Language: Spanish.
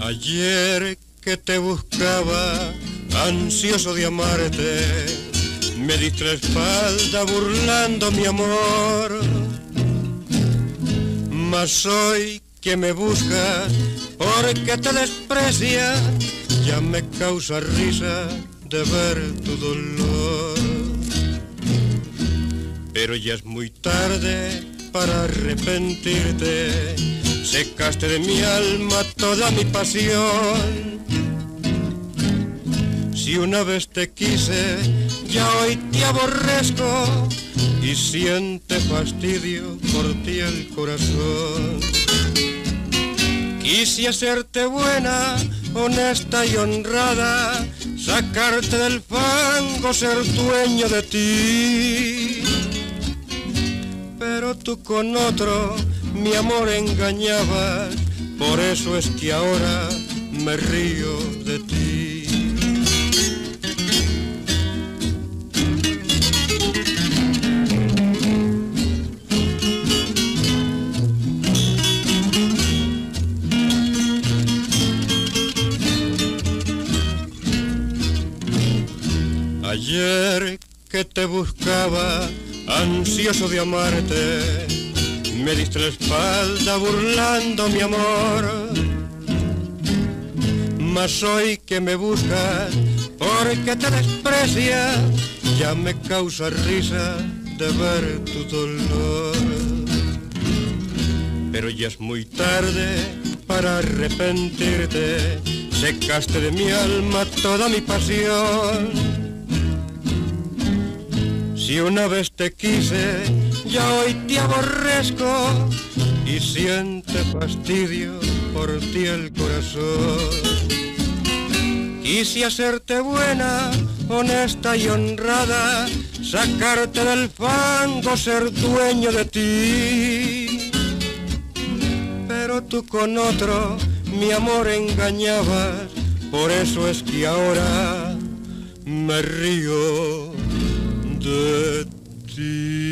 Ayer que te buscaba, ansioso de amarte, me diste la espalda burlando mi amor. Mas hoy que me buscas, porque te desprecias ya me causa risa de ver tu dolor. Pero ya es muy tarde para arrepentirte, secaste de mi alma toda mi pasión. Si una vez te quise, ya hoy te aborrezco y siente fastidio por ti el corazón. Quise hacerte buena, honesta y honrada, sacarte del fango, ser dueño de ti. Pero tú con otro mi amor engañabas, por eso es que ahora me río de ti. Ayer que te buscaba, ansioso de amarte, me diste la espalda burlando mi amor. Mas hoy que me buscas, porque te desprecias, ya me causa risa de ver tu dolor. Pero ya es muy tarde para arrepentirte, secaste de mi alma toda mi pasión si una vez te quise, ya hoy te aborrezco y siente fastidio por ti el corazón. Quise hacerte buena, honesta y honrada, sacarte del fango, ser dueño de ti. Pero tú con otro mi amor engañabas, por eso es que ahora me río de ti.